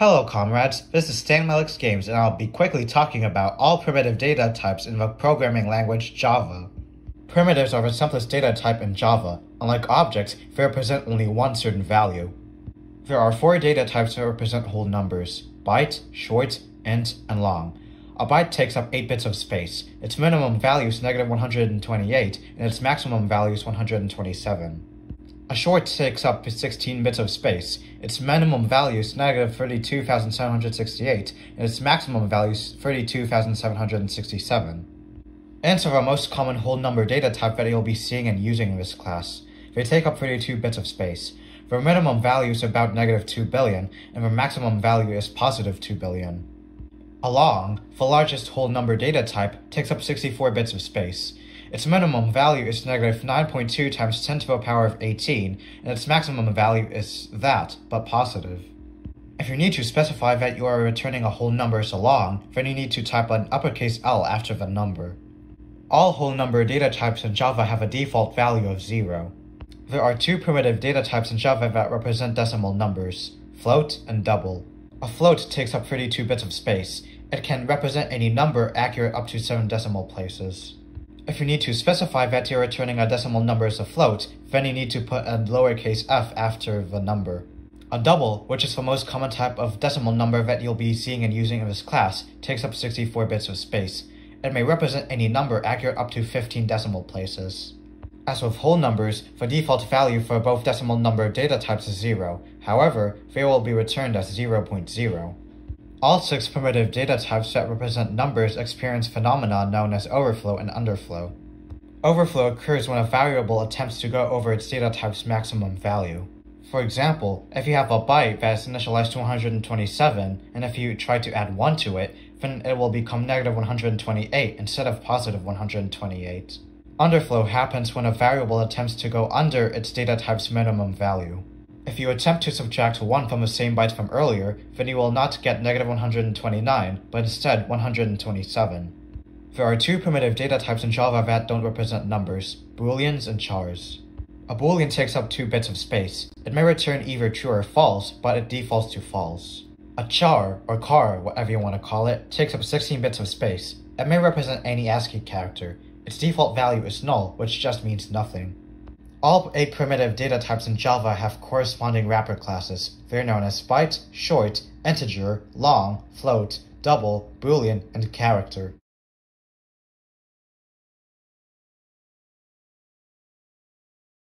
Hello comrades, this is Stan Melix Games and I'll be quickly talking about all primitive data types in the programming language Java. Primitives are the simplest data type in Java. Unlike objects, they represent only one certain value. There are four data types that represent whole numbers, byte, short, int, and long. A byte takes up 8 bits of space. Its minimum value is negative 128 and its maximum value is 127. A short takes up 16 bits of space. Its minimum value is negative 32,768, and its maximum value is 32,767. Ints are the most common whole number data type that you'll be seeing and using in this class. They take up 32 bits of space. Their minimum value is about negative 2 billion, and their maximum value is positive 2 billion. A long, the largest whole number data type, takes up 64 bits of space. Its minimum value is negative 9.2 times 10 to the power of 18, and its maximum value is that, but positive. If you need to specify that you are returning a whole number a long, then you need to type an uppercase L after the number. All whole number data types in Java have a default value of 0. There are two primitive data types in Java that represent decimal numbers, float and double. A float takes up 32 bits of space. It can represent any number accurate up to 7 decimal places. If you need to specify that you're returning a decimal number as a float, then you need to put a lowercase f after the number. A double, which is the most common type of decimal number that you'll be seeing and using in this class, takes up 64 bits of space. It may represent any number accurate up to 15 decimal places. As with whole numbers, the default value for both decimal number data types is 0. However, they will be returned as 0.0. All six primitive data types that represent numbers experience phenomena known as overflow and underflow. Overflow occurs when a variable attempts to go over its data type's maximum value. For example, if you have a byte that is initialized to 127, and if you try to add 1 to it, then it will become negative 128 instead of positive 128. Underflow happens when a variable attempts to go under its data type's minimum value. If you attempt to subtract 1 from the same byte from earlier, then you will not get negative 129, but instead 127. There are two primitive data types in Java that don't represent numbers, booleans and chars. A boolean takes up 2 bits of space. It may return either true or false, but it defaults to false. A char, or char, whatever you want to call it, takes up 16 bits of space. It may represent any ASCII character. Its default value is null, which just means nothing. All eight primitive data types in Java have corresponding wrapper classes. They're known as byte, short, integer, long, float, double, boolean, and character.